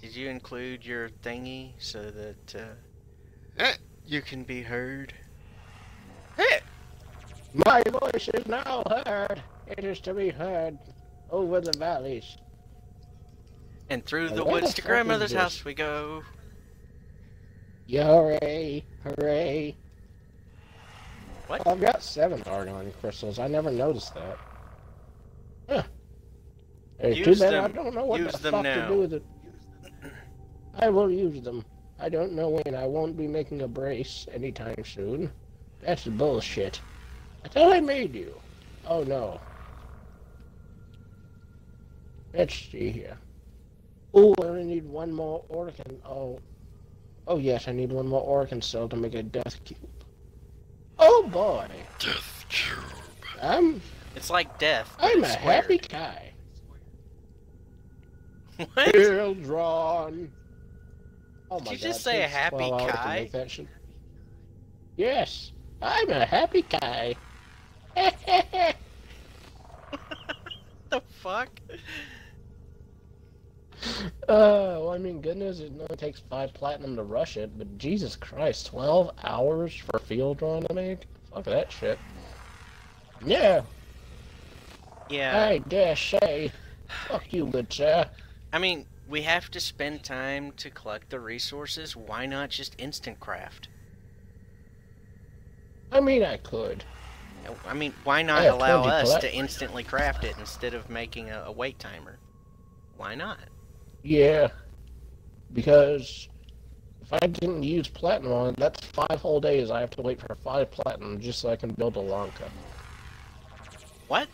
Did you include your thingy so that uh, Eh. you can be heard? Hey, My voice is now heard. It is to be heard over the valleys. And through the woods to grandmother's house we go. Hooray! Hooray! What? I've got seven argon crystals. I never noticed that. Huh. Hey, too Use bad them. I don't know what Use the them fuck now. to do with it. I will use them. I don't know when. I won't be making a brace anytime soon. That's bullshit. I thought I made you. Oh no. Let's see here. Oh, I only need one more organ. Oh. Oh yes, I need one more Orokin cell to make a death cube. Oh boy. Death Cube. I'm It's like death. I'm a it's happy guy. What? Well drawn. Oh Did you God, just say a happy 12 hours to guy? Yes, I'm a happy guy. the fuck? Oh, well, I mean, goodness, it only takes five platinum to rush it, but Jesus Christ, 12 hours for Fieldron to make? Fuck that shit. Yeah, Yeah. I dare say. Fuck you, good sir. I mean, we have to spend time to collect the resources. Why not just instant craft? I mean, I could. I mean, why not allow us to instantly craft it instead of making a, a wait timer? Why not? Yeah, because if I didn't use platinum on it, that's five whole days I have to wait for five platinum just so I can build a Lanka. What?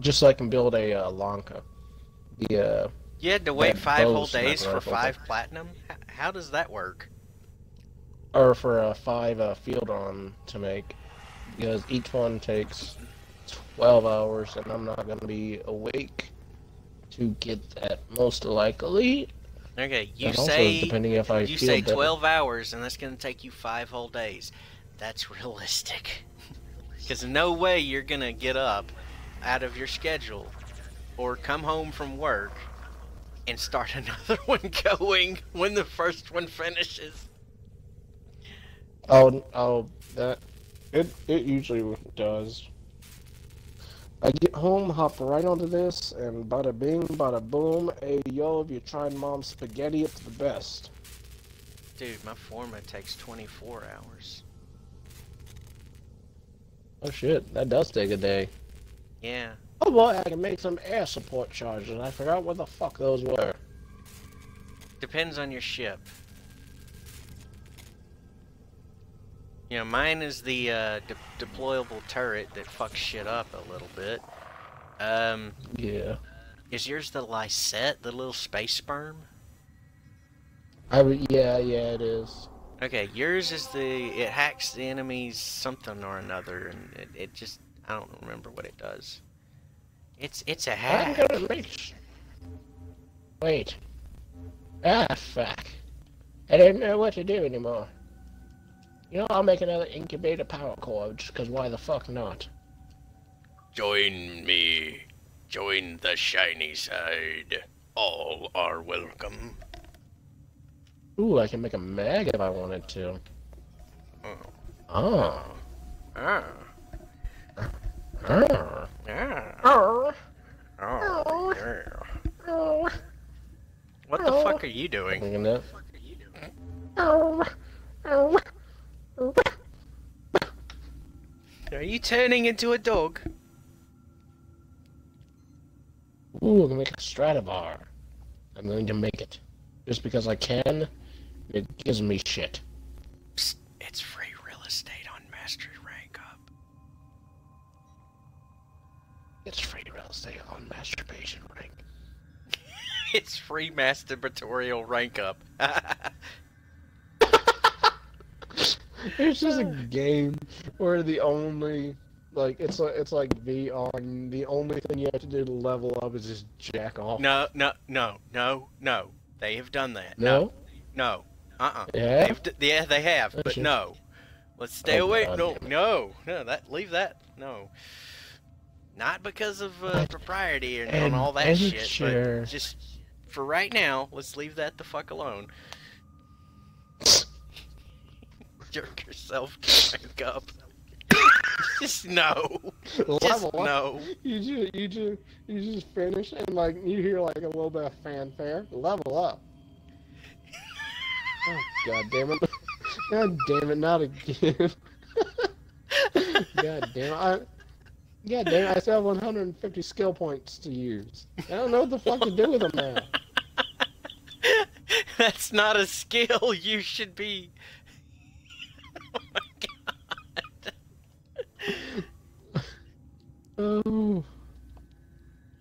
Just so I can build a uh, Lanka. The, uh, You had to wait five whole days for five platinum? How does that work? or for uh, five uh, Fieldron to make. Because each one takes 12 hours and I'm not going to be awake to get that most likely. Okay, you and also, say depending if I you say better. 12 hours, and that's going to take you five whole days. That's realistic. Because no way you're going to get up out of your schedule or come home from work and start another one going when the first one finishes. Oh, oh, that it it usually does. I get home, hop right onto this, and bada bing, bada boom. Hey yo, if you're trying mom's spaghetti, it's the best. Dude, my forma takes 24 hours. Oh shit, that does take a day. Yeah. Oh boy, I can make some air support charges. I forgot what the fuck those were. Depends on your ship. You know, mine is the uh, de- deployable turret that fucks shit up a little bit. Um, Yeah. is yours the Liset, the little space sperm? I would, yeah, yeah, it is. Okay, yours is the it hacks the enemies something or another, and it, it just I don't remember what it does. It's it's a I'm hack. gonna make. s- Wait. Ah, fuck. I don't know what to do anymore. You know, I'll make another incubator power core, just because why the fuck not? Join me. Join the shiny side. All are welcome. Ooh, I can make a mag if I wanted to. Oh. Oh. Ah. Oh. Ah. Oh. Oh. Oh. What the fuck are you doing? Look at that. Oh. Oh. Are you turning into a dog? Ooh, I'm gonna make a Stradavar. I'm going to make it. Just because I can, it gives me shit. Psst, it's free real estate on Mastery It's free real estate on masturbation rank. It's free masturbatorial rank up. It's just a game where the only like it's like it's like VR and the only thing you have to do to level up is just jack off. no, no, no, no, no. They have done that. No? No. Uh-uh. Yeah? They've d- yeah, they have, but no. Let's stay Oh, away. God No, no, no. That leave that. No. Not because of uh, propriety and, and- and all that shit, sure. but just for right now, let's leave that the fuck alone. Jerk yourself back up. just no. Just Level up. no. You just, you just, you just finish, and like you hear like a little bit of fanfare. Level up. Oh, God damn it! God damn it! Not again! God damn it! I, God damn! I still have 150 skill points to use. I don't know what the fuck to do with them now. That's not a skill you should be. Oh my god. Oh,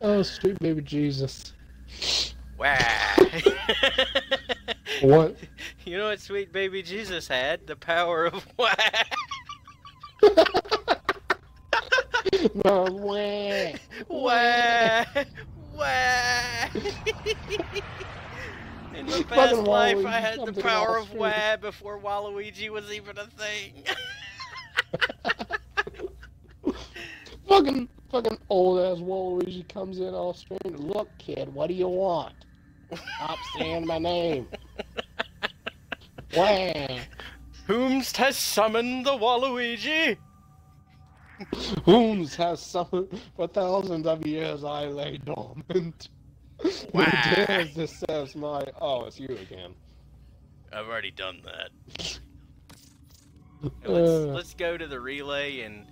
oh, sweet baby Jesus! Wow. What? You know what sweet baby Jesus had? The power of wow. No way! Wah! Wah! In my past life, Waluigi I had the power of. Wah before Waluigi was even a thing. fucking, fucking old ass Waluigi comes in all strange. Look, kid, what do you want? Stop saying my name. Wah! Whomst has summoned the Waluigi? Whom's has suffered for thousands of years I lay dormant. Wah. Dares this says my oh it's you again. I've already done that. Uh. let's, let's go to the relay and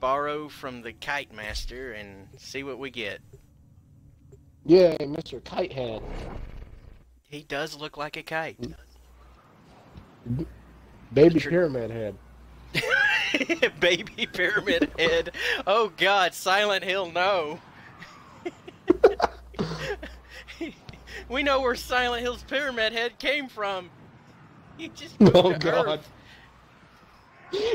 borrow from the Kite Master and see what we get. Yay, Mr. Kitehead. He does look like a kite. Baby Tr- Pyramid Head. Baby Pyramid Head. Oh god, Silent Hill, no. we know where Silent Hill's Pyramid Head came from. He just Oh god. He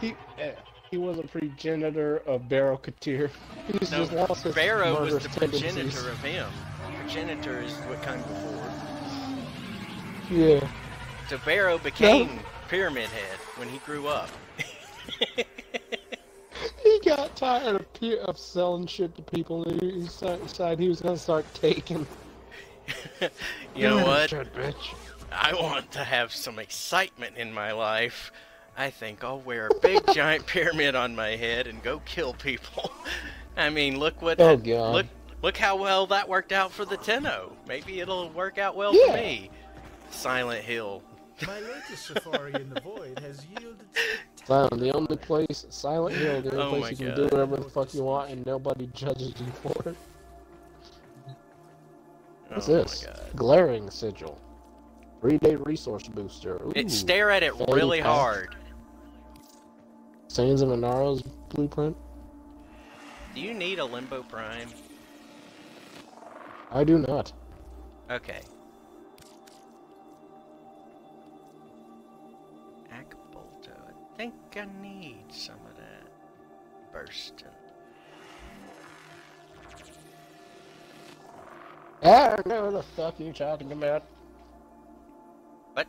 he, uh, he was a progenitor of Baro Ki'Teer. He's No, just lost Baro was the tendencies. progenitor of him. Progenitor is what came before. Yeah. So Baro became Pyramid Head when he grew up. He got tired of, of selling shit to people. and He decided he was gonna start taking. you know what? Shit, bitch. I want to have some excitement in my life. I think I'll wear a big giant pyramid on my head and go kill people. I mean, look what Oh, God. look look how well that worked out for the Tenno. Maybe it'll work out well Yeah. for me. Silent Hill. My latest safari in the void has yielded Silent, the only place, Silent Hill, the Oh only my place you God. can do whatever the fuck you want and nobody judges you for it. What's oh this? Glaring sigil. Three day resource booster. Ooh. It stare at it really pack. hard. Sands of Inaros blueprint. Do you need a Limbo Prime? I do not. Okay. Think I need some of that. Bursting. I don't know what the fuck you're talking about. What?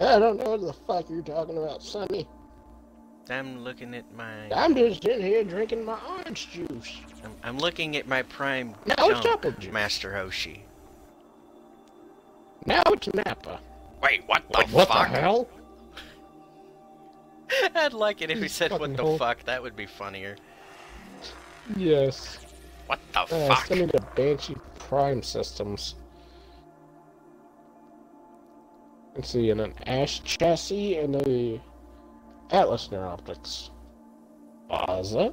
I don't know what the fuck you're talking about, Sonny. I'm looking at my. I'm just sitting here drinking my orange juice. I'm, I'm looking at my prime Now it's apple juice. Master Hoshi. Now it's Napa. Wait, what the what fuck? the hell? I'd like it if he said what the hole. fuck. That would be funnier. Yes. What the Uh, fuck? send me to Banshee Prime Systems. Let's see, and an Ash chassis and a Atlas Neuroptics. Baza?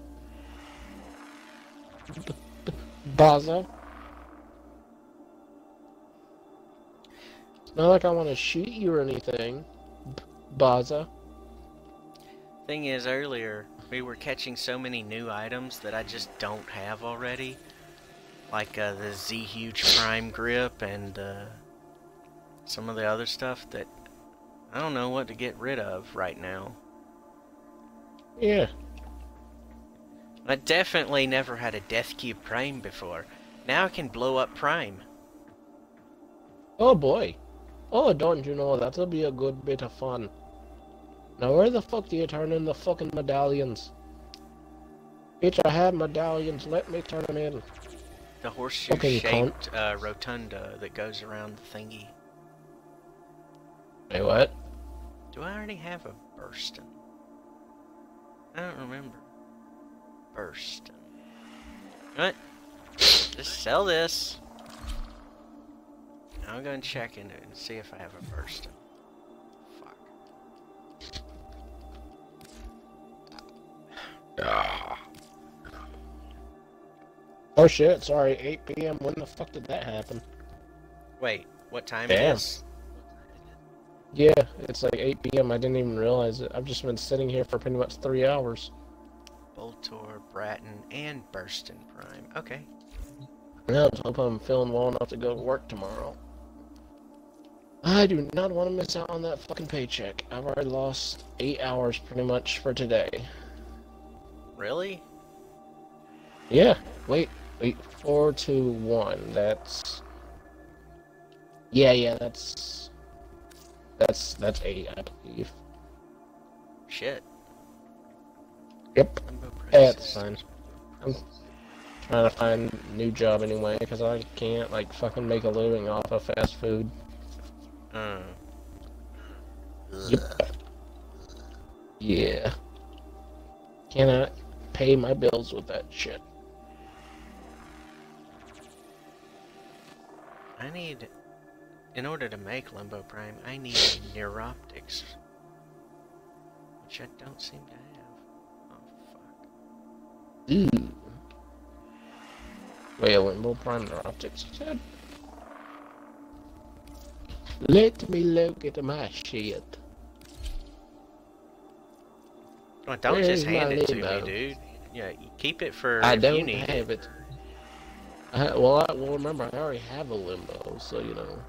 Baza? It's not like I want to shoot you or anything. B- Baza. Thing is, earlier we were catching so many new items that I just don't have already, like uh, the Zhuge Prime Grip and uh, some of the other stuff that I don't know what to get rid of right now. Yeah. I definitely never had a Death Cube Prime before. Now I can blow up Prime. Oh boy. Oh, don't you know, that'll be a good bit of fun. Now where the fuck do you turn in the fucking medallions? Bitch, I have medallions. Let me turn them in. The horseshoe Okay, you shaped uh, rotunda that goes around the thingy. Wait, what? Do I already have a Burston? I don't remember. Burston. What? Just sell this. I'm gonna check into it and see if I have a Burston. Ah. Oh shit, sorry, 8 p.m. When the fuck did that happen? Wait, what time Damn. it is? Yeah, it's like 8 p.m. I didn't even realize it. I've just been sitting here for pretty much three hours. Boltor, Braton, and Burston Prime. Okay. Now I hope I'm feeling well enough to go to work tomorrow. I do not want to miss out on that fucking paycheck. I've already lost eight hours pretty much for today. Really? Yeah, wait, wait, four, two, one. That's yeah, yeah. That's that's that's eight, I believe. Shit. Yep, that's fine. I'm trying to find a new job anyway because I can't like fucking make a living off of fast food. Uh, Yep. Yeah. Cannot pay my bills with that shit. I need, in order to make Limbo Prime, I need neuroptics, which I don't seem to have. Oh fuck. Ooh. Wait, Limbo Prime Optics you said? Let me look at my shit. Well, don't Where's just hand it to me, dude. Yeah, keep it for I if don't need have it. it. I, well, I, well, remember, I already have a Limbo, so you know.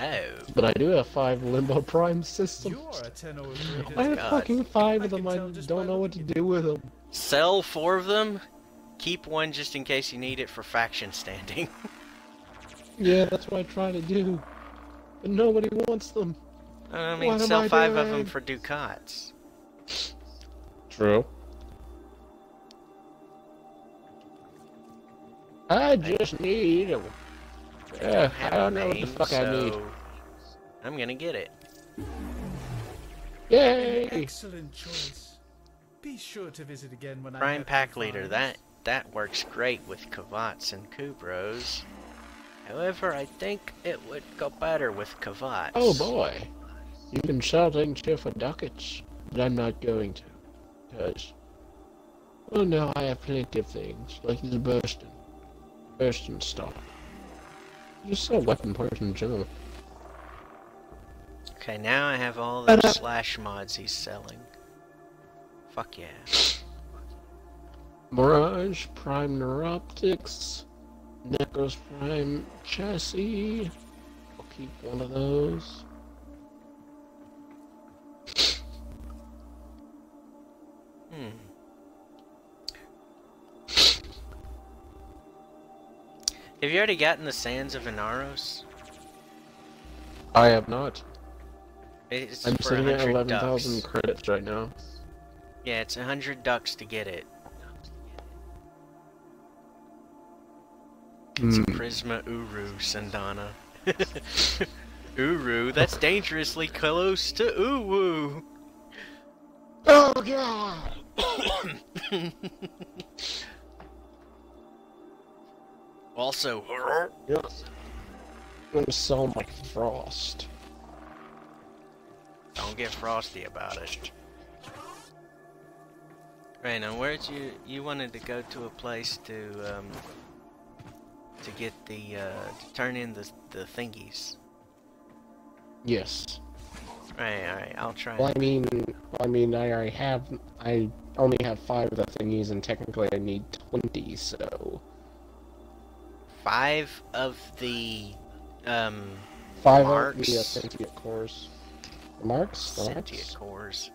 Oh, But I do have five Limbo Prime systems. You're a tenor of I have God. fucking five of them. can I tell just by don't know what to do with them. sell four of them. Keep one just in case you need it for faction standing. Yeah, that's what I try to do. But nobody wants them. I mean, What am sell I five of them for ducats. True. I just need a. Yeah, I don't know what the name, fuck I need. I'm gonna get it. Yay! Excellent choice. Be sure to visit again when I Prime have Pack Leader, that that works great with Kavats and Kubrows. However, I think it would go better with Kavats. Oh boy. You can sell things here for ducats, but I'm not going to. Because. Well, now I have plenty of things, like the Burston. Burston stock. Just sell weapon parts in general. Okay, now I have all But, the uh, slash mods he's selling. Fuck yeah. Mirage, Prime Neuroptics, Nekros Prime Chassis. I'll keep one of those. Have you already gotten the Sands of Inaros? I have not. It's I'm sitting at 11,000 credits right now. Yeah, it's a hundred ducks to get it. It's Hmm. a Prisma Uru Syandana. Uru, that's dangerously close to Uwu. Oh god! Also, Yep. I'm gonna sell my Frost. don't get frosty about it. Right now, where'd you you wanted to go to a place to um to get the uh to turn in the the thingies? Yes. Right, all right, I'll try. Well, I mean, I mean, I already have. I only have five of the thingies, and technically, I need twenty. So Five of the um five Marks. of the uh, sentient cores. Marks. Sentient cores.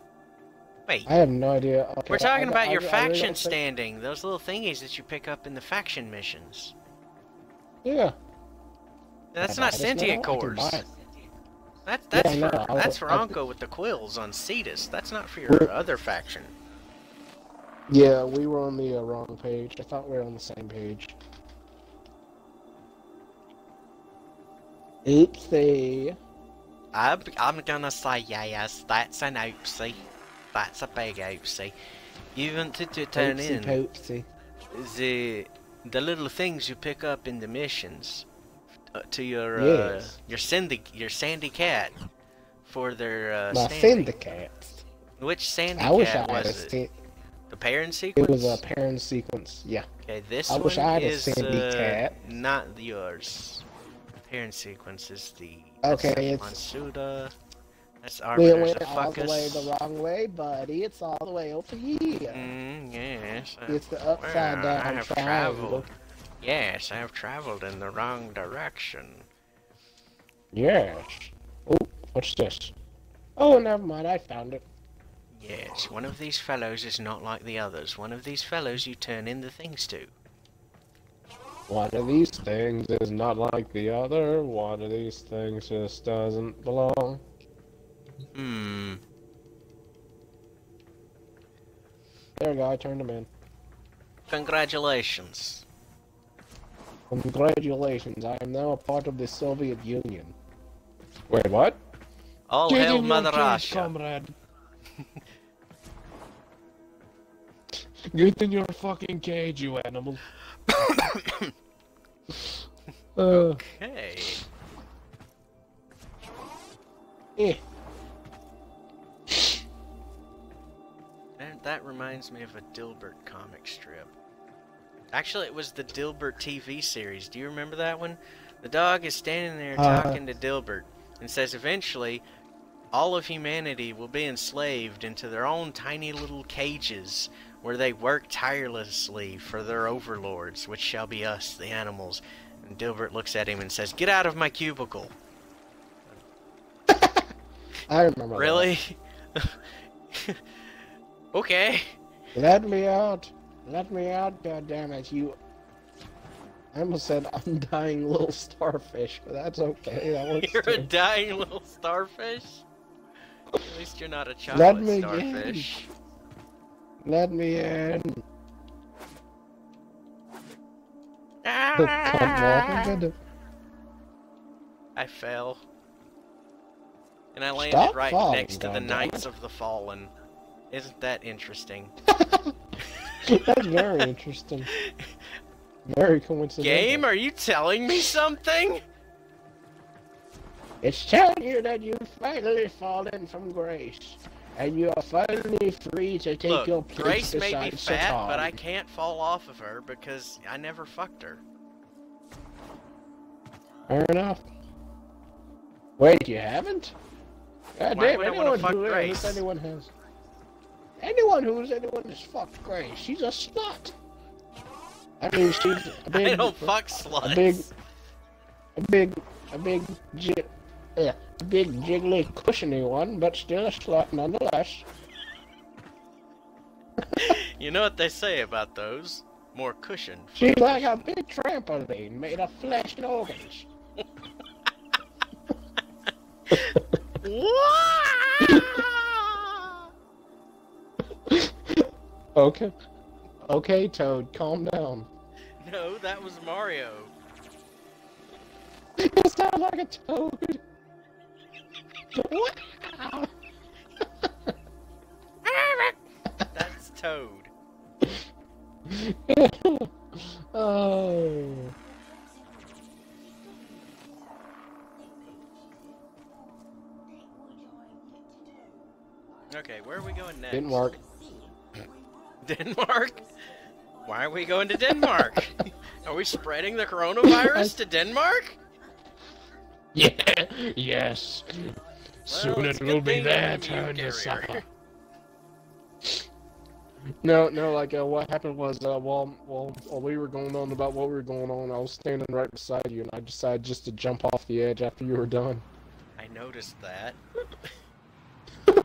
Wait, I have no idea. Okay, we're talking I- about I- your I really faction think- standing. Those little thingies that you pick up in the faction missions. Yeah. That's not sentient know I can cores. That, that's know, for I- that's for Onkko with the quills on Cetus. That's not for your We're- other faction. Yeah, we were on the uh, wrong page. I thought we were on the same page. Oopsie. I'm, I'm gonna say yes, that's an oopsie. That's a big oopsie. You wanted to turn Oopsie in poopsie. the the little things you pick up in the missions uh, to your uh, your sandy your sandy cat for their uh, My. Which sandy I wish I had a was it? syn- The Perrin Sequence. It was a Perrin Sequence. Yeah. Okay, this I one wish I had a is sandy uh, cat. not yours. Perrin Sequence is the Okay, that's it's- Mansuda. That's We went of all the way the wrong way, buddy. It's all the way over here. Mm, yes. uh, It's the upside well, I down have triangle. traveled. Yes, I have traveled in the wrong direction. Yes. Oh, what's this? Oh, never mind. I found it. Yes, one of these fellows is not like the others. One of these fellows you turn in the things to. One of these things is not like the other. One of these things just doesn't belong. Hmm. There we go. I turned him in. Congratulations. Congratulations. I am now a part of the Soviet Union. Wait, what? All Get hail Mother Russia. comrade. Get in your fucking cage, you animal. uh, Okay. eh. That, that reminds me of a Dilbert comic strip. Actually, it was the Dilbert TV series. Do you remember that one? The dog is standing there Uh. talking to Dilbert and says eventually all of humanity will be enslaved into their own tiny little cages where they work tirelessly for their overlords, which shall be us, the animals. And Dilbert looks at him and says, Get out of my cubicle. I remember. Really? okay. Let me out. Let me out, God damn it, you. I almost said undying little starfish, but that's okay. That works You're a dying little starfish? At least you're not a child. Let chocolate me starfish. Let me in. Ah! I fell. And I landed Stop right falling, next to the. Knights of the Fallen. Isn't that interesting? That's very interesting. Very coincidental. Game, are you telling me something? It's telling you that you've finally fallen from grace, and you are finally free to take Look, your place Grace may be fat, Satan. but I can't fall off of her because I never fucked her. Fair enough. Wait, you haven't? God Why damn, would I wanna anyone who Grace? anyone has. Anyone who's anyone has fucked Grace. She's a slut. I mean, she's a big, I don't fuck sluts. a big, a big, a big, yeah, big jiggly cushiony one, but still a slot nonetheless. You know what they say about those? More cushion. She's like a big trampoline made of flesh and organs. Okay. Okay, Toad, calm down. no, that was Mario. You sound like a toad. Wow. That's Toad. oh. Okay, where are we going next? Didn't work. Denmark? Why are we going to Denmark? are we spreading the coronavirus to Denmark? Yeah. Yes. Soon Well, it will be their turn to suffer. No, no, like uh, what happened was uh, while, while while we were going on about what we were going on, I was standing right beside you, and I decided just to jump off the edge after you were done, I noticed that.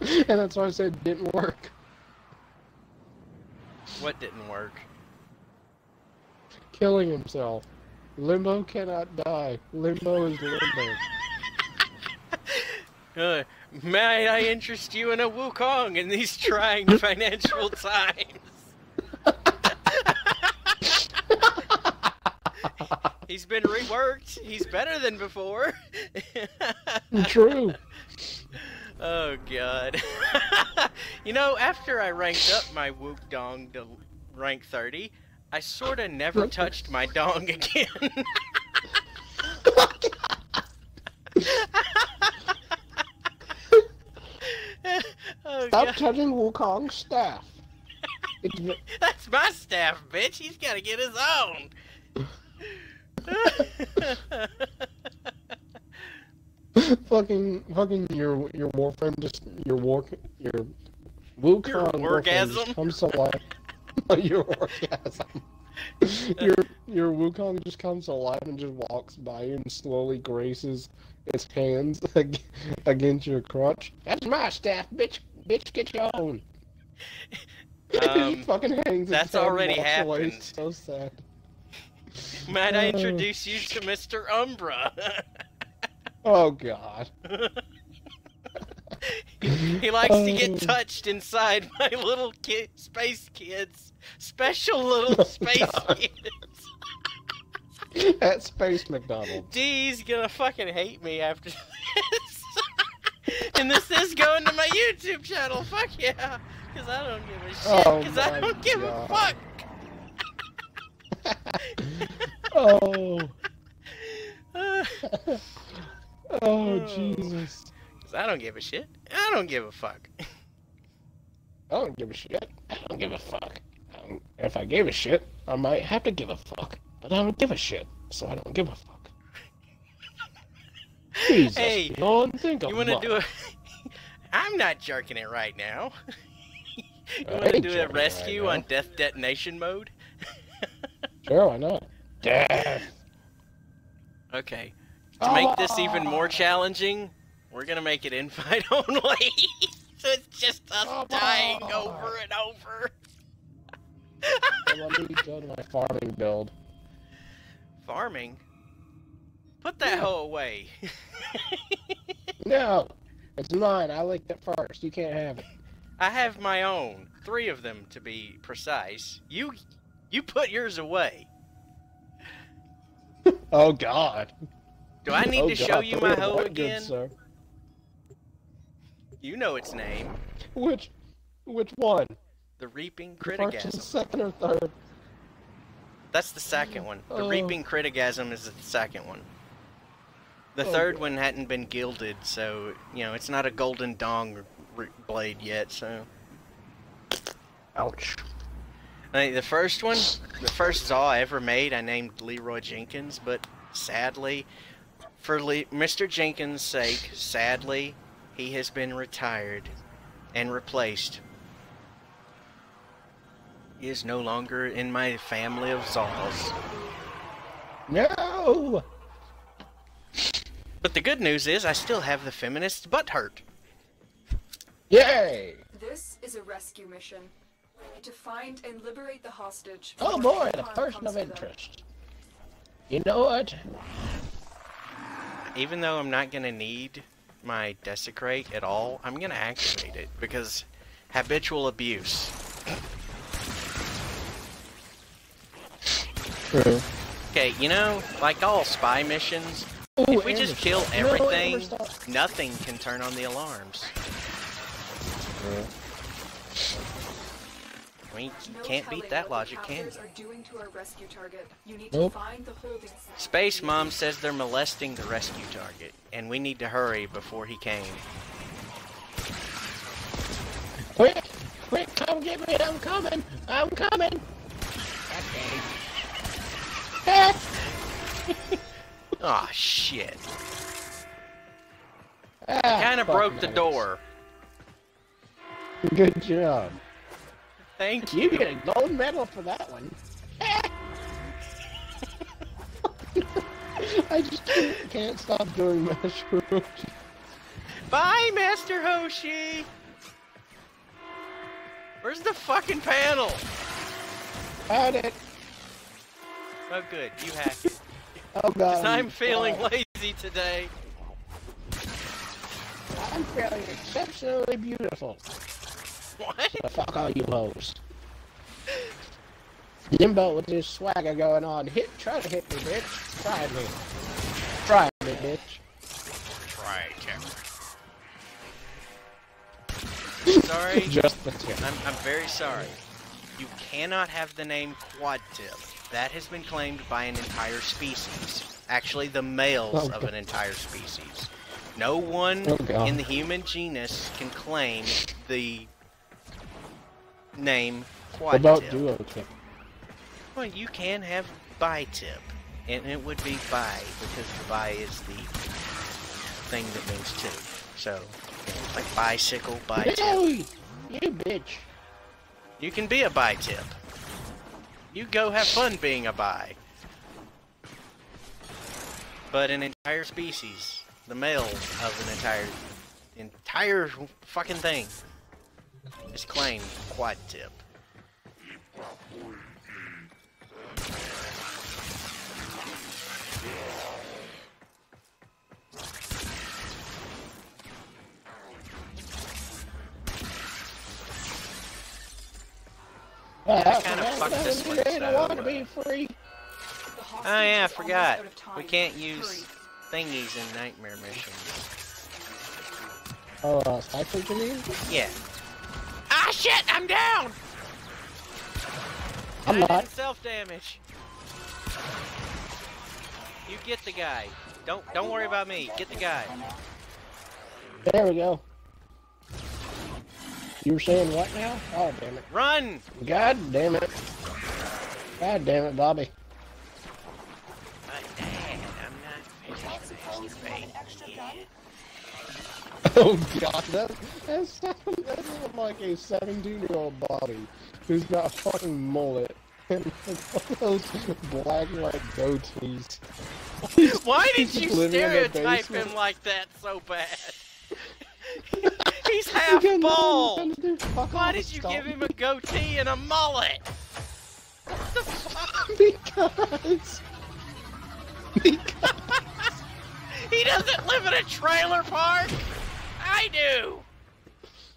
and that's why I said it didn't work. What didn't work? Killing himself. Limbo cannot die. Limbo is limbo. Uh, May I interest you in a Wukong in these trying financial times? He's been reworked. He's better than before. True. oh god. you know, after I ranked up my Wook Dong to rank 30, I sorta never touched my dong again. Stop touching Wukong's staff. That's my staff, bitch. He's gotta get his own. fucking, fucking your your warframe just your war your Wukong warframe orgasm? comes to life. your orgasm. your your Wukong just comes alive and just walks by you and slowly graces its hands against your crotch. That's my staff, bitch. Bitch, get your own. Um, he fucking hangs. that's his head and already walks away. happened. So sad. Might I Oh, introduce you to Mr. Umbra? Oh god. he likes to get Oh. touched inside my little kid, space kids, special little Oh, space God. kids. At Space McDonald's. D's gonna fucking hate me after this. and this is going to my YouTube channel. Fuck yeah. Because I don't give a shit. Oh Because I don't give God. a fuck. oh. oh. Oh Jesus. 'cause I don't give a shit. I don't give a fuck. I don't give a shit. I don't give a fuck. I if I gave a shit, I might have to give a fuck. But I don't give a shit, so I don't give a fuck. Jesus. Hey, think You want to do a? I'm not jerking it right now. you want to do a rescue right on death detonation mode? Sure, why not? Death. Okay. To make this even Ah. more challenging, we're gonna make it invite only. so it's just us Come dying over and over. Well, let me go to my farming build. Farming. Put that hoe away. No, it's mine. I licked it first. You can't have it. I have my own, three of them to be precise. You, you put yours away. Oh God. Do I need Oh, to show you my hoe away, good again? sir. You know its name. Which, which one? The Reaping The first, second, or third? That's the second one. The Oh. Reaping Critigasm is the second one. The Oh, third God. one hadn't been gilded, so, you know, it's not a golden dong blade yet, so. Ouch. I think the first one, the first Zaw I ever made, I named Leroy Jenkins, but sadly, for Le- Mr. Jenkins' sake, sadly, he has been retired and replaced. He is no longer in my family of Zaws. No. But the good news is I still have the feminist butt hurt. Yay! This is a rescue mission. To find and liberate the hostage. Oh boy, any the person of interest. You know what? Even though I'm not gonna need my desecrate at all, I'm gonna activate it because habitual abuse. True. Okay, you know, like all spy missions, if we just kill everything, nothing can turn on the alarms. I mean, No can't beat that logic, can you? captors are doing to our rescue target. You need Nope. to find the holding cell. Space Mom says they're molesting the rescue target, and we need to hurry before he came. Quick! Quick, come get me! I'm coming! I'm coming! Okay. Aw, shit. Ah, Kinda fuck broke the door. Good job. Thank you. You get a gold medal for that one. I just can't, stop doing mushrooms. Bye, Master Hoshi! Where's the fucking panel? Found it. Oh, good, you hacked it. Oh god. I'm feeling God. lazy today. I'm feeling exceptionally beautiful. What? So fuck all you hoes. Limbo with this swagger going on. Hit, try to hit me, bitch. Try me. Try me, bitch. Try Captain. Sorry. Just the tip. I'm, I'm very sorry. You cannot have the name quad tip. That has been claimed by an entire species. Actually, the males Oh, of an entire species. No one Oh, in the human genus can claim the name What quad about tip. duo tip? Well, you can have bi-tip, and it would be bi because bi is the thing that means two. So, like bicycle, bi-tip. No, you bitch. You can be a bi-tip. You go have fun being a bi. But an entire species, the male of an entire, entire fucking thing, is claimed quad tip. Ah, kinda fucked this one, I so, want to uh, be free. The Oh yeah, I forgot. out of time. We can't use thingies in nightmare missions. Oh, uh, Cipher, you mean? Yeah. Ah shit! I'm down. I'm not. self damage. You get the guy. Don't don't worry about me. Get the guy. There we go. You were saying what now? Oh, damn it. Run! God damn it. God damn it, Bobby. My dad, I'm not finished with this debate yet. Oh god, that, that, sound, that sounds like a 17 year old Bobby who's got a fucking mullet and one of those black like goatees. Why did you Living in the stereotype him like that so bad? He's half bald. Why did you give him a goatee and a mullet? What the fuck? Because. Because. He doesn't live in a trailer park. I do.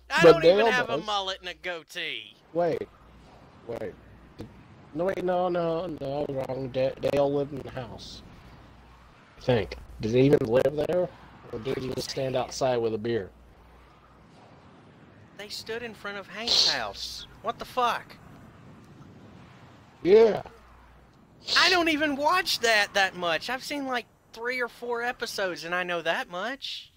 I But don't even Dale have a mullet and a goatee. Wait. Wait. No, wait, no, no, no, I was wrong. Da- Dale lived in the house. I think. Did he even live there? Or did he just stand outside with a beer? They stood in front of Hank's house. What the fuck? Yeah. I don't even watch that that much. I've seen like three or four episodes, and I know that much.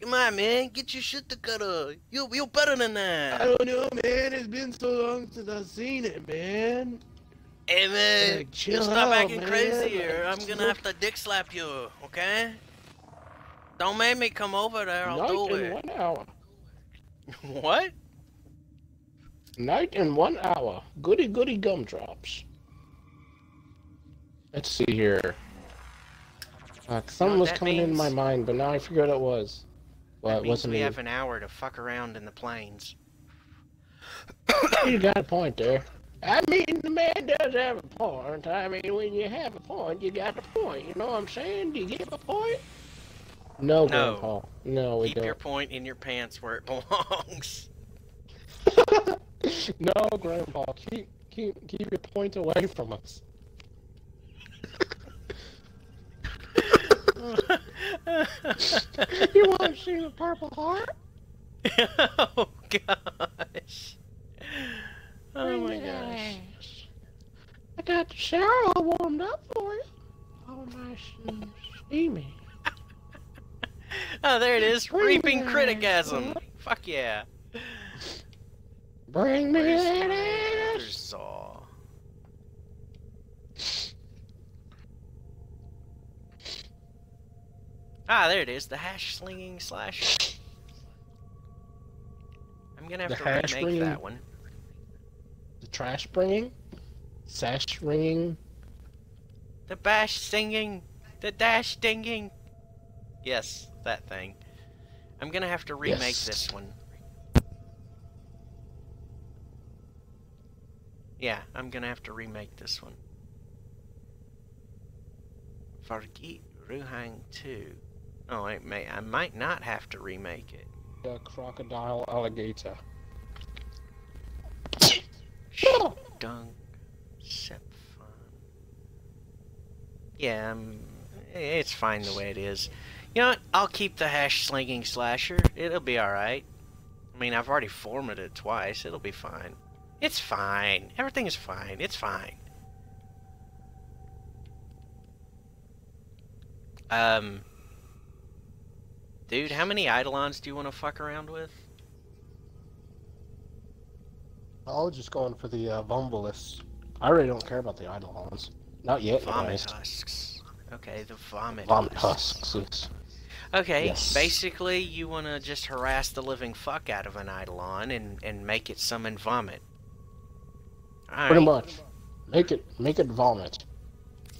Come on, man, get your shit together. You you're better than that. I don't know, man. It's been so long since I've seen it, man. Hey man, Like, chill you stop out, acting man. crazy here. Like, I'm gonna have to dick slap you, okay? Don't make me come over there. I'll do in it. one hour. What? Night in one hour. Goody goody gumdrops. Let's see here. Uh, something was coming in my mind, but now I forget what it was. Well, that it means wasn't we me. have an hour to fuck around in the plains. You got a point there. I mean, the man does have a point. I mean, when you have a point, you got a point. You know what I'm saying? Do you give a point? No, No. Grandpa. No, we Keep don't. your point in your pants where it belongs. no, Grandpa. Keep keep keep your point away from us. You want to see the Purple Heart? oh gosh. Oh Bring my gosh. on. I got the shower all warmed up for you. All nice and steamy. Oh, there it is. Reaping criticism. Fuck yeah. Bring me Where's that ass. saw? Ah, there it is. The hash slinging slash. I'm gonna have The to hash remake slinging- that one. The trash bringing, sash ringing. The bash singing, the dash dinging. Yes, that thing. I'm gonna have to remake Yes. this one. Yeah, I'm gonna have to remake this one. Vargeet Ruhang 2. Oh, I may. I might not have to remake it. The crocodile alligator. Dung. Sepfahn. Yeah, um, it's fine the way it is. You know what? I'll keep the hash slinging slasher. It'll be alright. I mean, I've already formatted it twice. It'll be fine. It's fine. Everything is fine. It's fine. Um, dude, how many Eidolons do you want to fuck around with? I was just going for the uh, Vomvalyst. I really don't care about the Eidolons. Not yet, Vomit anyways. husks. Okay, the vomit, Vomit husks. husks. Okay, Yes. basically you want to just harass the living fuck out of an Eidolon and, and make it summon vomit. Pretty much. Make it make it vomit.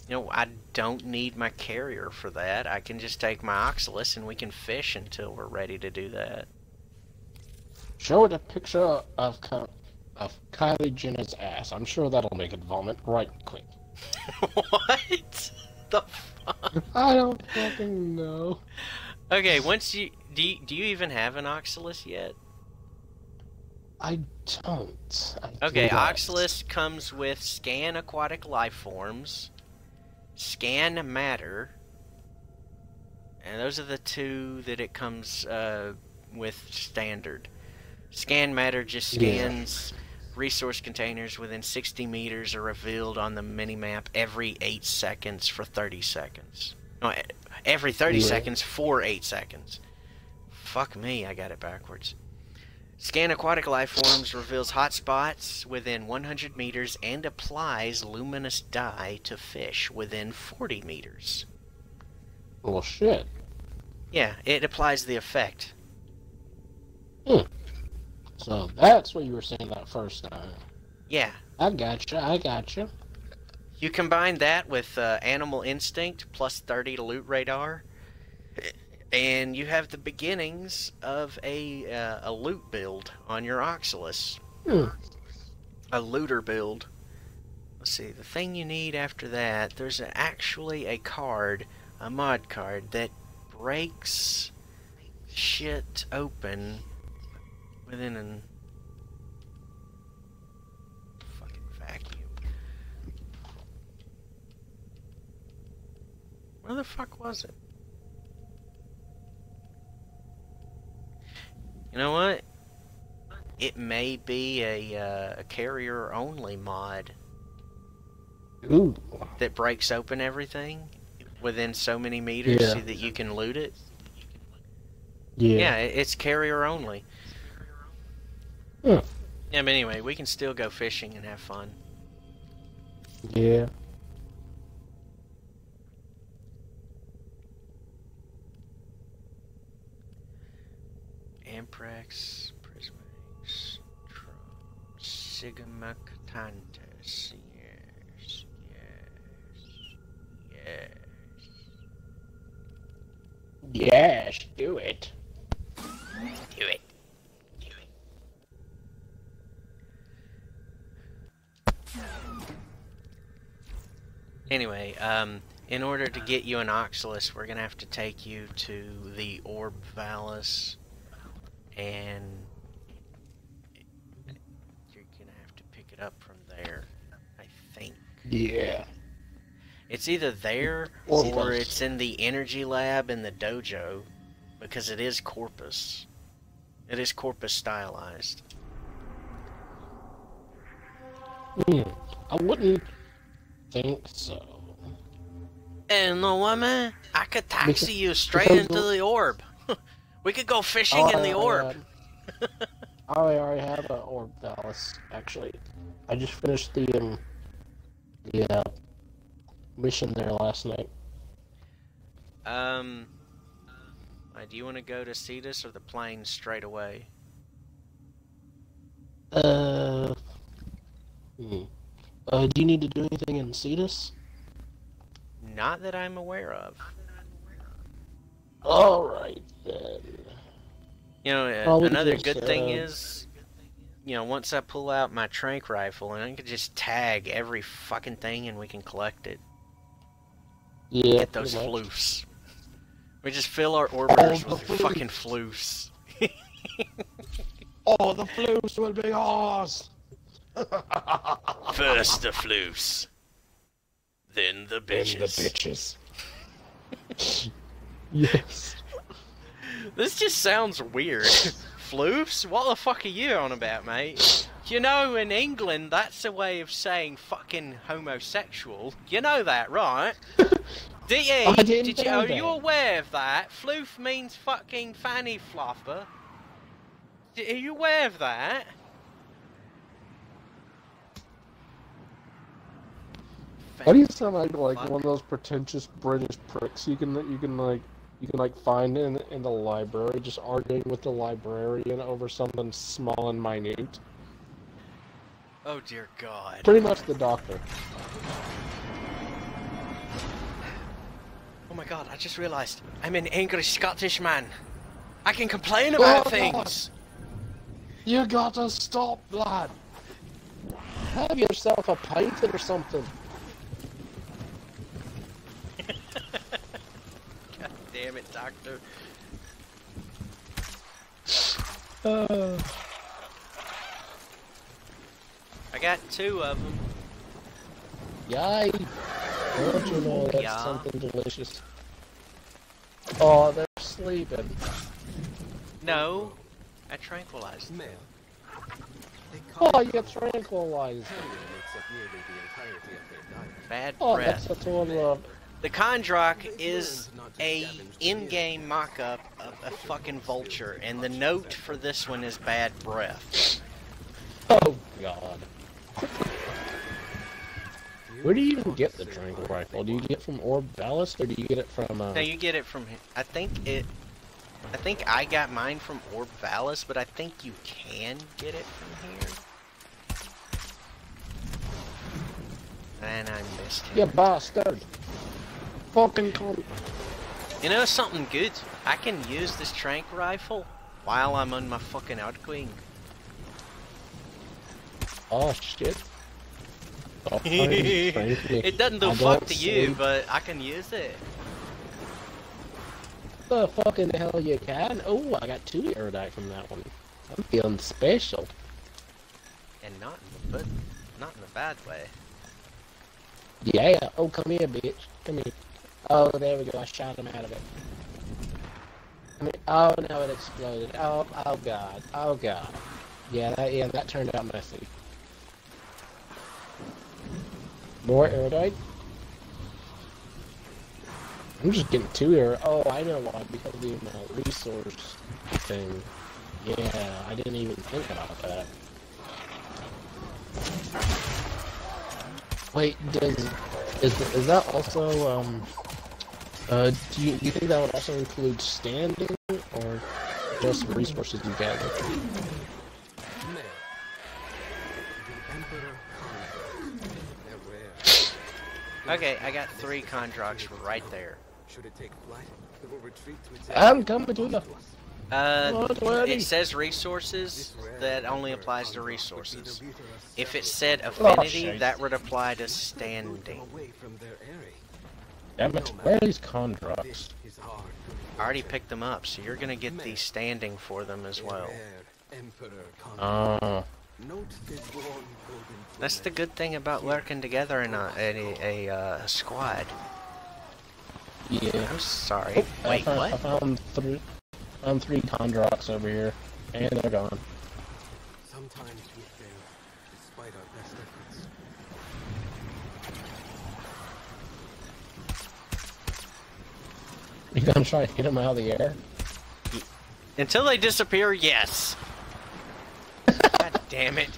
you know, I don't need my carrier for that. I can just take my Oxalis and we can fish until we're ready to do that. Show it a picture of of Kylie Jenner's ass. I'm sure that'll make it vomit right quick. what? The fuck? I don't fucking know. Okay, once you do, you, do you even have an Oxalis yet? I don't. I Okay, do. Oxalis comes with scan aquatic life forms, scan matter, and those are the two that it comes uh, with standard. Scan matter just Yeah. Resource containers within 60 meters are revealed on the minimap every 8 seconds for 30 seconds. No, every 30 Yeah. seconds for 8 seconds. Fuck me, I got it backwards. Scan aquatic life forms reveals hotspots within 100 meters and applies luminous dye to fish within 40 meters. Well, shit. Yeah, it applies the effect. Hmm. So that's what you were saying that first time. Yeah, I gotcha. I gotcha. you combine that with uh, animal instinct plus 30 to loot radar, and you have the beginnings of a uh, a loot build on your Oxalis. Hmm. A looter build. Let's see. The thing you need after that, there's a, actually a card, a mod card that breaks shit open within an fucking vacuum. Where the fuck was it? You know what? It may be a, uh, a carrier only mod Ooh. that breaks open everything within so many meters Yeah. so that you can loot it. Yeah. Yeah, it's carrier only. Yeah, but anyway, we can still go fishing and have fun. Yeah. Amprex, Prismax, Sigmacantantes. Yes, yes, yes. Yes, do it. Do it. Do it. Anyway, um, in order to get you an Oxalis, we're gonna have to take you to the Orb Vallis, and you're gonna have to pick it up from there. I think Yeah. it's either there Orb or it's in the Energy Lab in the dojo, because it is Corpus. It is Corpus stylized. Hmm. I wouldn't think so. And the woman, I could taxi Because- you straight into the- orb. we could go fishing in the I, orb. uh, I already have an Orb Vallis, actually. I just finished the um, the uh, mission there last night. Um, uh, do you want to go to Cetus or the plains straight away? Uh, hmm. Uh, do you need to do anything in Cetus? Not that I'm aware of. All right then. You know, uh, another just, good thing uh, is, you know, once I pull out my trank rifle, and I can just tag every fucking thing, and we can collect it. Yeah. Get those floofs. We just fill our orbiters Oh, with the fucking floofs. Oh, the floofs will be ours! First the floofs, then the And bitches. the bitches. yes. This just sounds weird. Floofs? What the fuck are you on about, mate? You know, in England, that's a way of saying fucking homosexual. You know that, right? Did you? I didn't Did you? know Are you aware of that? Floof means fucking fanny fluffer. Are you aware of that? Why do you sound like like Fuck. one of those pretentious British pricks you can you can like you can like find in in the library just arguing with the librarian over something small and minute? Oh dear God. Pretty much the doctor. Oh my God! I just realised I'm an angry Scottish man. I can complain about Oh, God. things. You gotta stop, lad. Have yourself a pint or something. God damn it, Doctor. Uh, I got two of them. yay! Don't you know that's Yeah. something delicious? Oh, they're sleeping. No, I tranquilized. them. Male. They call Oh, you get tranquilized. Carrier makes up nearly the entirety of their diet. Bad Oh, that's a total of. The Kondrok is a in-game mock-up of a fucking vulture, and the note for this one is bad breath. Oh God. Where do you even get the triangle rifle? Do you get it from Orb Vallis or do you get it from? Uh... Now you get it from. I think it. I think I got mine from Orb Vallis, but I think you can get it from here. And I missed him. You bastard! Fucking con. You know something good? I can use this trank rifle while I'm on my fucking Outqueen. Oh shit. Oh, it doesn't do I fuck don't to you, but I can use it. The fucking hell you can? Oh, I got two erudite from that one. I'm feeling special. And not in the, but not in a bad way. Yeah. Oh, come here, bitch. Come here. Oh, there we go. I shot him out of it. I mean, oh no, it exploded. Oh, oh god. Oh god. Yeah, that yeah, that turned out messy. More erudite. I'm just getting two erudite. Oh, I know why. Because of the resource thing. Yeah, I didn't even think about that. Wait, does is is that also um uh do you, do you think that would also include standing or just resources you gather? Male. The Emperor Kondrok. They're rare. Okay, I got three Kondroks right there. Should it take flight, it will retreat to its I'm coming to you. Uh, it says resources. That only applies to Conquer would be the resources. If it said Oh, affinity, that would apply to standing. lured them away from their eyrie. Damn it, where are these Kondroks? This is hard to I already picked them up, so you're gonna get the standing for them as well. Oh, Note the drawn golden That's the good thing about working together in a, a, a uh, squad. yeah. I'm sorry. I Wait, found, I found three, found three Kondroks over here, and they're gone. Sometimes we fail, despite our best efforts. You gonna try to get them out of the air? Until they disappear, yes. God damn it.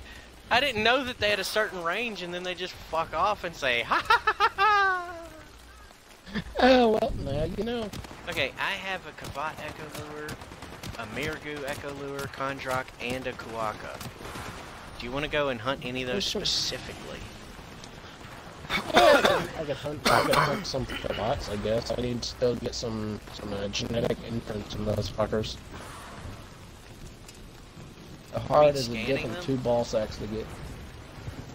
I didn't know that they had a certain range and then they just fuck off and say, ha ha ha ha ha! Oh well, now you know. Okay, I have a Kavat Echo Lure, a Mergoo Echo Lure, Kondrok, and a Kuaka. Do you want to go and hunt any of those specifically? I could hunt, I could hunt some robots, I guess. I need to still get some some uh, genetic imprints from those fuckers. How hard is it to get them them? two ball sacks to get?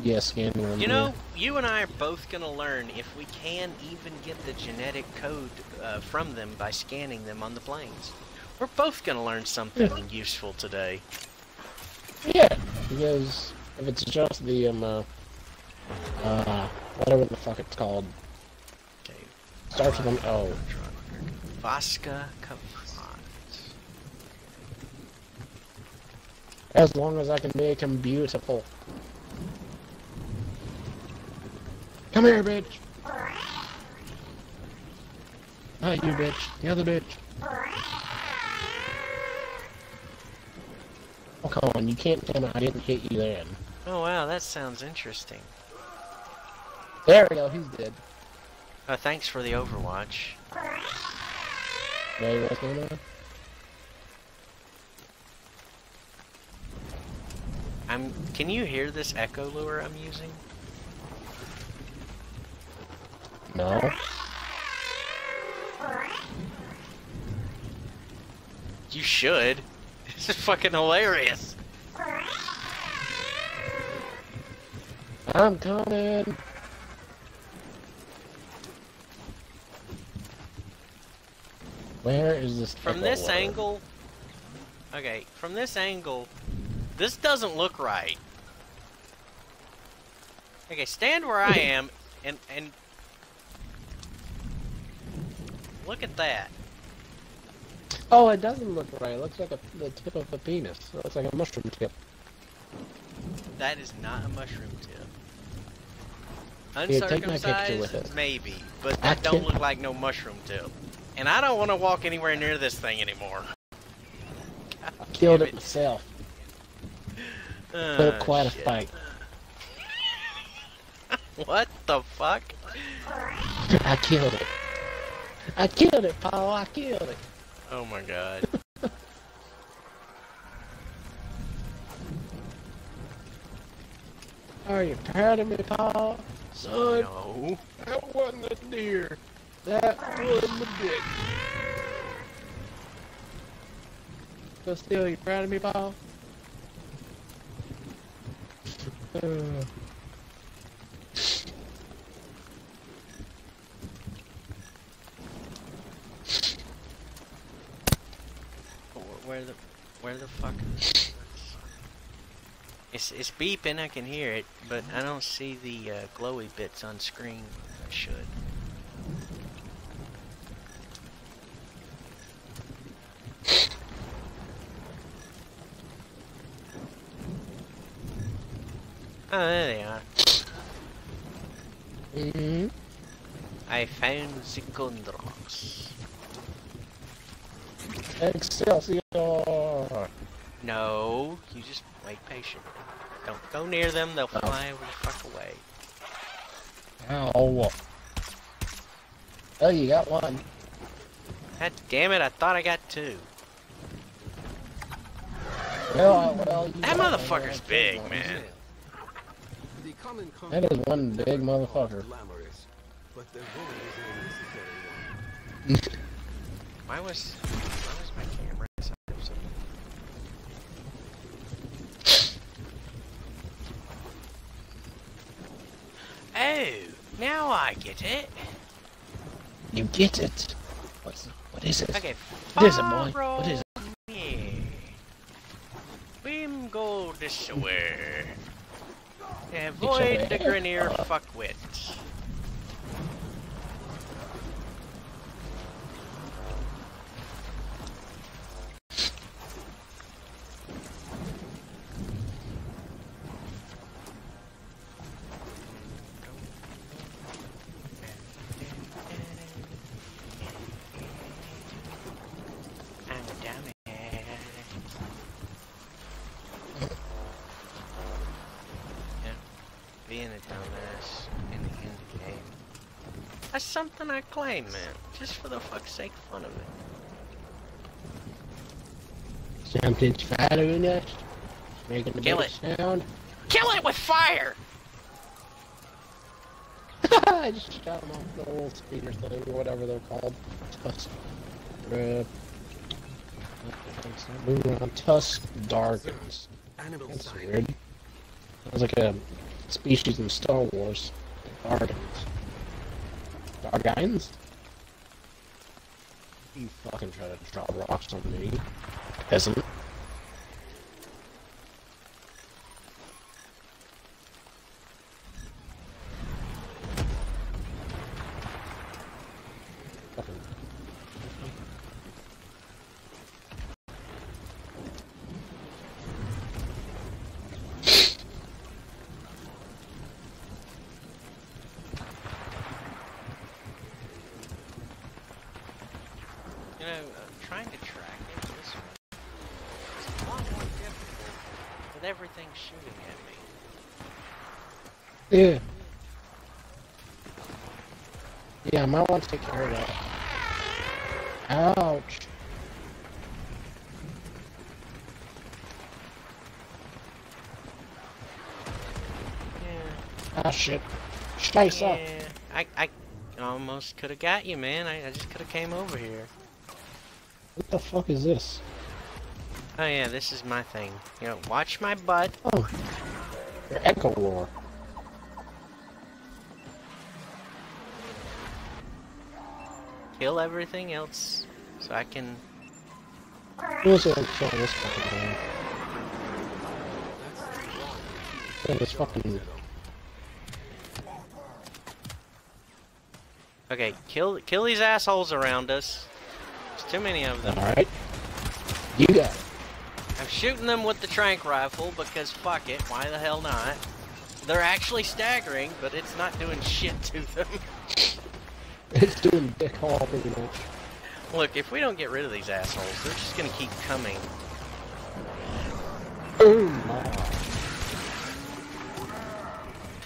Yeah, scanning them. You know, you and I are both gonna learn if we can even get the genetic code uh, from them by scanning them on the planes. We're both gonna learn something useful today. Yeah, because if it's just the um, uh, uh, whatever the fuck it's called, Okay. starts with an O. Vasca Kavat. As long as I can make him beautiful. Come here, bitch. Not you, bitch. The other bitch. Oh, come on. You can't tell me I didn't hit you then. Oh wow, that sounds interesting. There we go. He's dead. Uh, thanks for the Overwatch. There you go. I'm. Can you hear this echo lure I'm using? No. You should. This is fucking hilarious. I'm coming. Where is this? From this lure? angle. Okay, from this angle, this doesn't look right. Okay, stand where I am and and look at that. Oh, it doesn't look right. It looks like a, the tip of a penis. It looks like a mushroom tip. That is not a mushroom tip. Here, take my picture Uncircumcised, with it. maybe, but I that don't look like no mushroom tip. And I don't want to walk anywhere near this thing anymore. God Killed damn it myself. Put Ah, up quite a fight. What the fuck? I killed it. I killed it, Paul. I killed it. Oh my god. Are you proud of me, Paul? Son, no. that wasn't a deer. That was a dick. But still, you proud of me, Paul? Uh, Where the, where the fuck? It's it's beeping. I can hear it, but I don't see the uh, glowy bits on screen. I should. Oh, there they are. mm-hmm. I found the Kondroks. Excelsior! No, you just wait patient. Don't go near them, they'll Oh. fly the fuck away. Ow. Oh, you got one. God damn it, I thought I got two. Well, well, you That got motherfucker's big, man. The common That is one big motherfucker. But the role is a necessary one. Why was why was my camera so Oh, now I get it. You get it. What's what is it? Okay, What is it, boy? What is it? me. We go this way. Avoid the. Grineer fuckwit. I'm a dummy. Yeah, being a dumbass in the indie game. That's something I claim, man. Just for the fuck's sake fun of it. Something's following us. Making a Kill big it. sound. Kill it with fire! I just shot them off the little speeder thing, or whatever they're called. Tusk. Uh, moving around. Tusk Dargyns. That's sign. weird. Sounds like a species in Star Wars. Guardians. Guardians? You fucking try to drop rocks on me, peasant. Fucking You know, uh, trying to track it this way is a lot more difficult with everything shooting at me. Yeah. Yeah, I might want to take care of that. Ouch. Yeah. Ah, shit. Up. Yeah. I, I almost could have got you, man. I, I just could have came over here. What the fuck is this? Oh yeah, this is my thing. You know, watch my butt. Oh. Your echo roar. Kill everything else, so I can. Who's gonna kill this fucking thing? Kill this fucking. Okay, kill kill these assholes around us. Too many of them. Alright. You got it. I'm shooting them with the trank rifle because fuck it, why the hell not? They're actually staggering, but it's not doing shit to them. It's doing dick hall pretty much. Look, if we don't get rid of these assholes, they're just gonna keep coming. Oh my.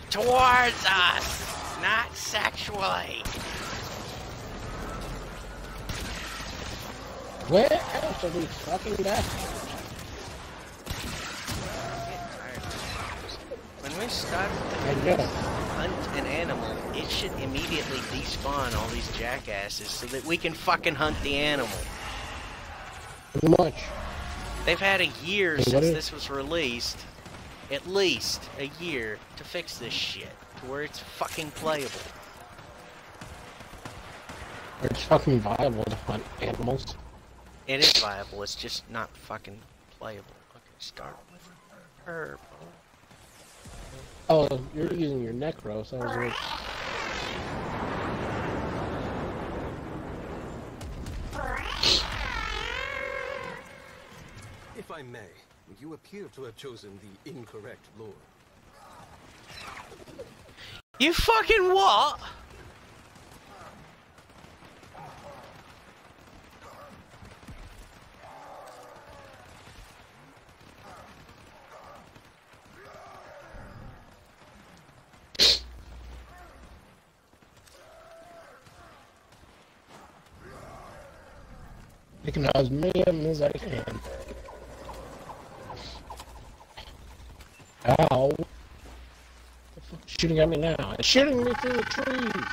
Towards us! Not sexually! Where else are these fucking bastards? When we start hunt an animal, it should immediately despawn all these jackasses so that we can fucking hunt the animal. Pretty much. They've had a year Hey, since is- this was released. At least a year to fix this shit to where it's fucking playable. It's fucking viable to hunt animals. It is viable, it's just not fucking playable. Okay, start with purple. Oh, you're using your necro, so I was like, If I may, you appear to have chosen the incorrect lure. You fucking what? Making as many of them as I can. Ow. Shooting at me now? It's shooting me through the trees!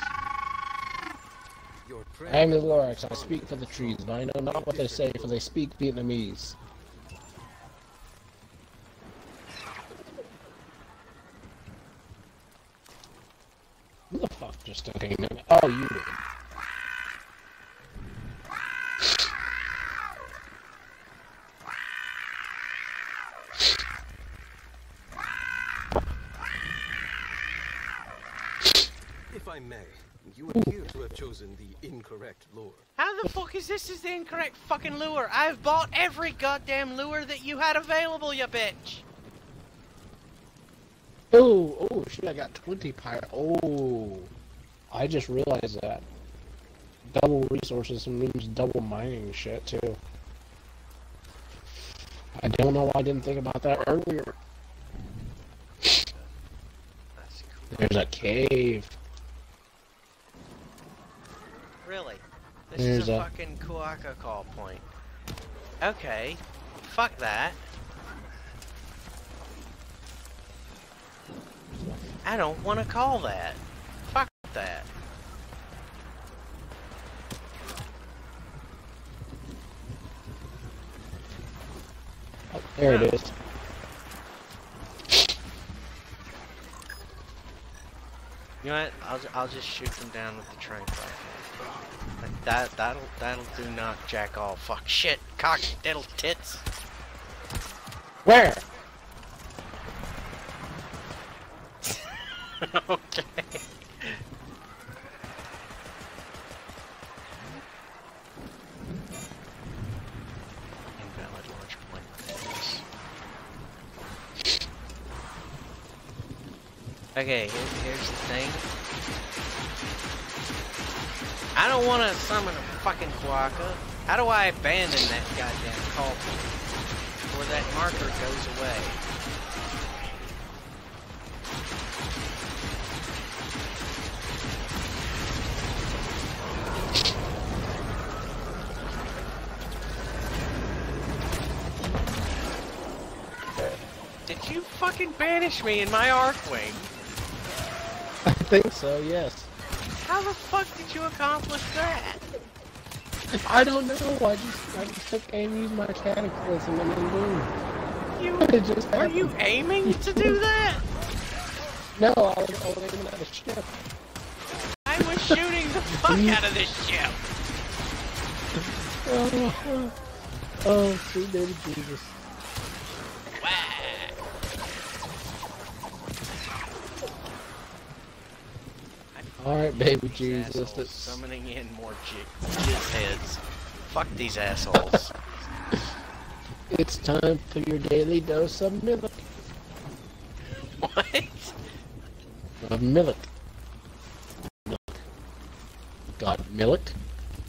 I am the Lorax, I speak for the trees, but I know not what they say, for they speak Vietnamese. Who the fuck just came in? Oh, you did. If I may, you appear to have chosen the incorrect lure. How the fuck is this is the incorrect fucking lure? I've bought every goddamn lure that you had available, you bitch! Oh, oh, shit, I got 20 pirate. Oh, I just realized that. Double resources means double mining shit, too. I don't know why I didn't think about that earlier. There's a cave. Really? This There's is a, a- fucking Kuaka call point. Okay. Fuck that. I don't want to call that. Fuck that. Oh, there it is. You know what? I'll, I'll just shoot them down with the train. That, that'll, that'll do not jack all. Fuck, shit, cock, diddle, tits. Where? okay. Invalid launch point. Okay, here, here's the thing. I don't want to summon a fucking Kuaka. How do I abandon that goddamn call? Before that marker goes away. Did you fucking banish me in my Archwing? I think so, yes. How the fuck did you accomplish that? I don't know. I just I just took aim, used my cataclysm, and then boom. You It just were you aiming to do that? No, I was, I was aiming at a ship. I was shooting the fuck out of this ship. Oh, oh, oh sweet baby Jesus. Alright, baby Jesus. Summoning in more jizz heads. Fuck these assholes. it's time for your daily dose of milk. what? Of milk. Milk. Got milk?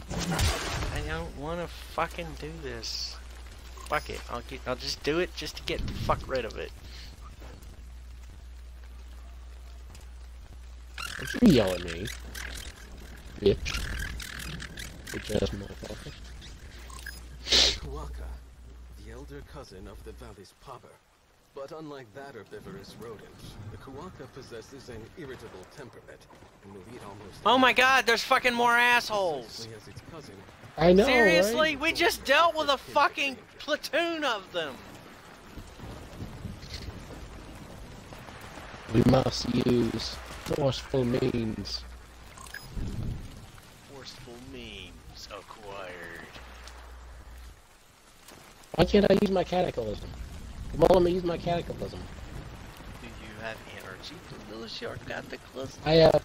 I don't want to fucking do this. Fuck it. I'll get. I'll just do it just to get the fuck rid of it. Don't you yell at me. Bitch. Bitch ass motherfucker. Kuaka, the elder cousin of the valley's popper. But unlike that herbivorous rodent, the Kuaka possesses an irritable temperament and will eat almost Oh my god, there's fucking more assholes. Precisely as its cousin, I know, Seriously, right? we just dealt with a fucking platoon of them. We must use forceful means. Forceful means acquired. Why can't I use my cataclysm? Come on, let me use my cataclysm. Do you have energy to lose your cataclysm? I have,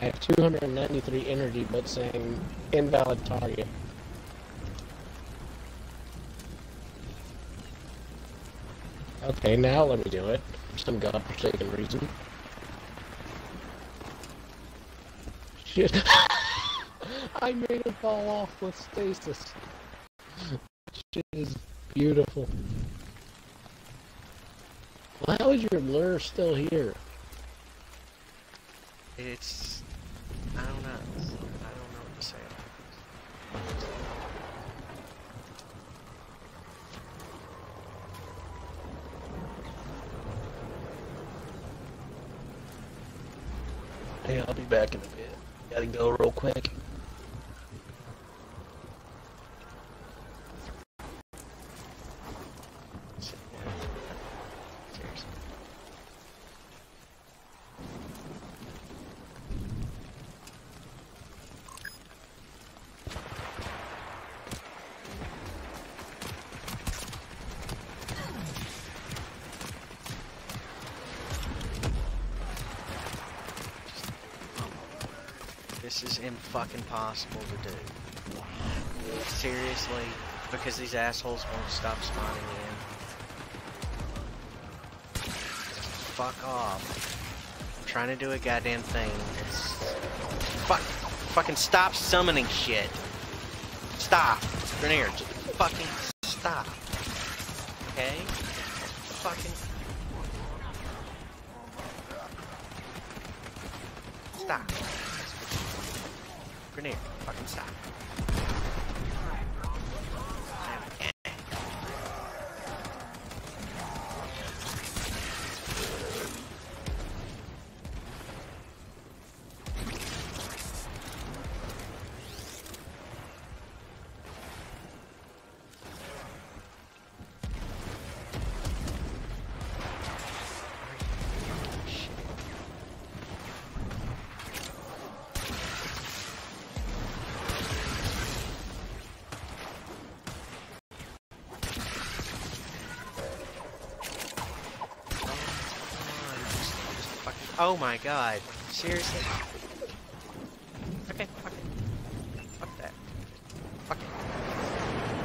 I have 293 energy, but saying invalid target. Okay, now let me do it. For some godforsaken reason. Shit. I made it fall off with stasis. Shit is beautiful. Well, how is your blur still here? It's. I don't know. I don't know what to say. Hey, I'll be back in a bit. Gotta go real quick. Seriously. This is fucking to do. Seriously, because these assholes won't stop spawning in. Fuck off. I'm trying to do a goddamn thing. It's fuck fucking stop summoning shit. Stop. Grineer, just fucking stop. Okay? Fucking stop. Grineer, fucking stop. Oh my god. Seriously? Okay, fuck it. Fuck that. Fuck it.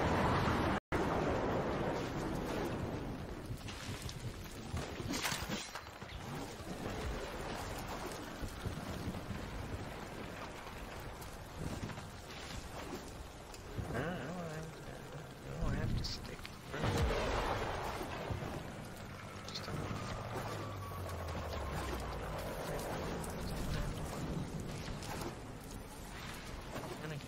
No, no, I- I don't have to stick. Just don't- Gonna get-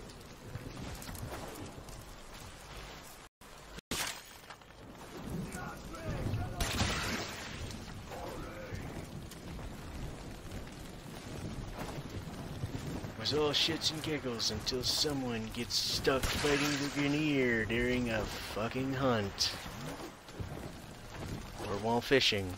all shits and giggles until someone gets stuck fighting the Grineer during a fucking hunt. Or while fishing.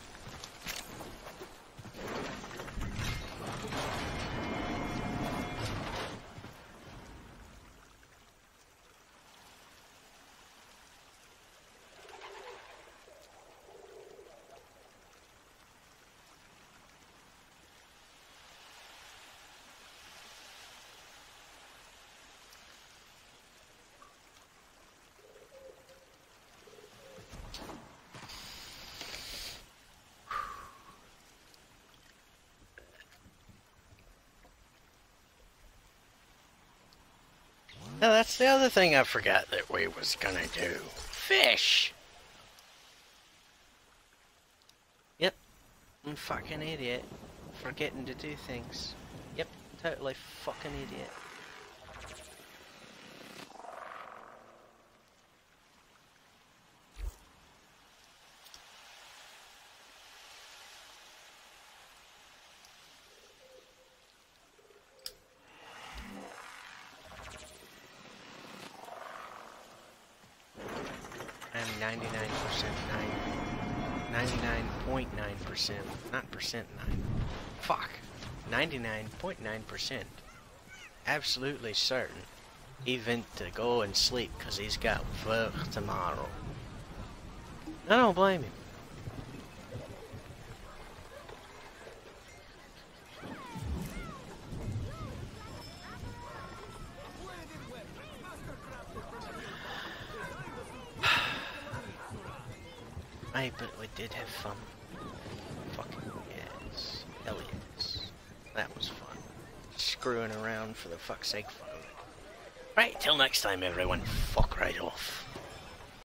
Now that's the other thing I forgot that we was gonna do. Fish! Yep. I'm fucking idiot. Forgetting to do things. Yep, totally fucking idiot. 99.9%. Not percent 9. Fuck. 99.9%. Absolutely certain. Even to go and sleep because he's got work tomorrow. I don't blame him. Hey, but we did have fun. Fucking yes. Hell yes. That was fun. For the fuck's sake fun. Right, till next time everyone. Fuck right off.